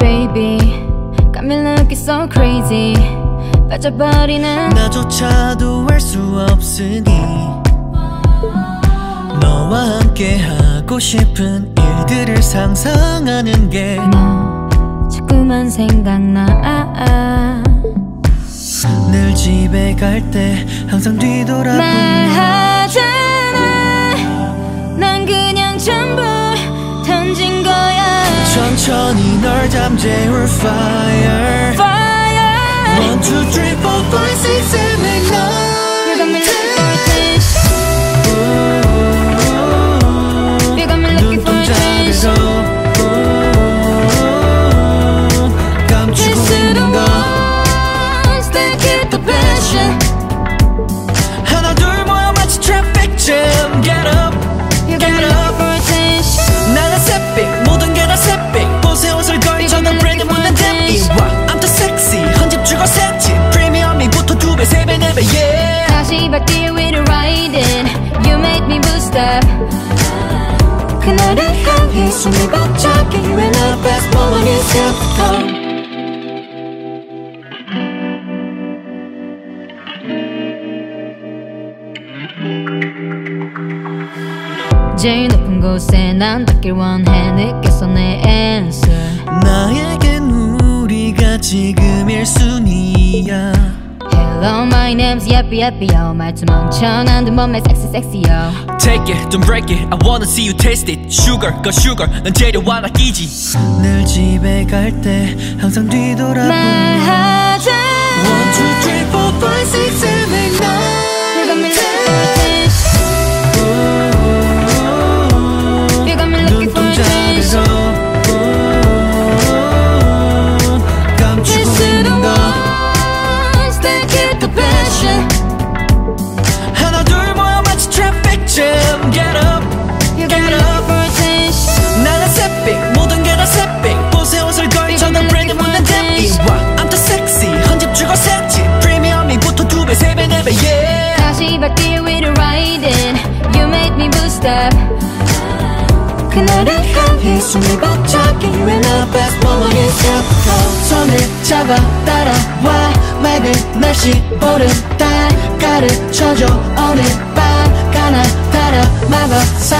Baby, got me looking so crazy. 빠져버리는 나조차도 알 수 없으니 너와 함께 하고 싶은 일들을 상상하는 게너 자꾸만 생각나. 늘 집에 갈 때 항상 뒤돌아보며 말하잖아. 난 그냥 전부 던진 거야. 천천히 널 잠재울 fire. Fire. 1, 2, 3, 4, 5, 6, 7 나는 새빛 모든 게 다 새빛 옷에 옷을 걸쳐 난 브랜드 묻는 댐이와 I'm the sexy 헌집 주고 새집 프리미엄이 붙어 두배 세배 네배 yeah 다시 발길 위로 riding. You make me boost up. 그날을 향해 숨을 벅차게 When I fast forward it's your come 제일 높은 곳에 난 닿길 원해 느꼈어 내 answer 나에겐 우리가 지금 1순위야 Hello my name's Yappy Yappy yo 말투 멍청한 두 몸매 sexy sexy yo Take it don't break it I wanna see you taste it Sugar go sugar 넌 재료와 나 끼지 늘 집에 갈 때 항상 뒤돌아보며 말하자 1, 2, 3, 4 그날을 향해 숨을 forward it's your come 손을 잡아 따라와 맑은 날씨 보름 달 가르쳐줘 오늘 밤 가나 따라 막아사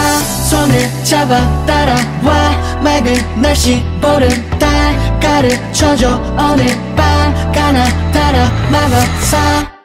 손을 잡아 따라와 맑은 날씨 보름 달 가르쳐줘 오늘 밤 가나 따라 막아사